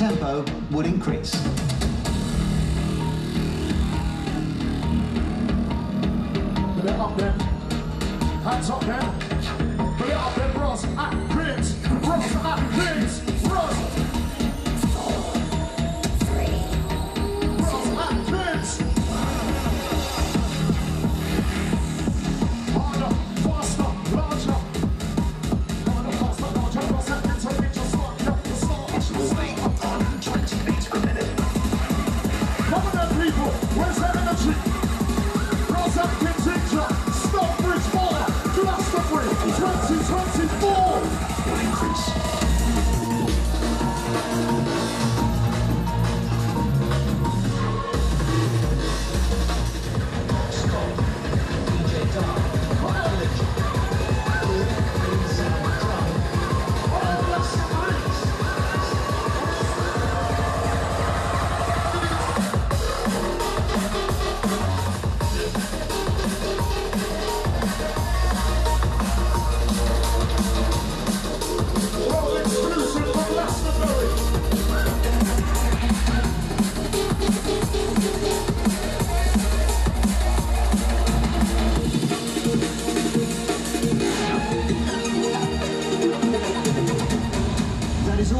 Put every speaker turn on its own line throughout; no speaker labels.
tempo would increase.
Up there. Hands up there. People. Where's the energy? Bros at Prince Inja.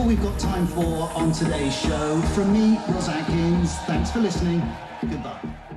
All we've got time for on today's show. From me, Ros Atkins, thanks for listening. Goodbye.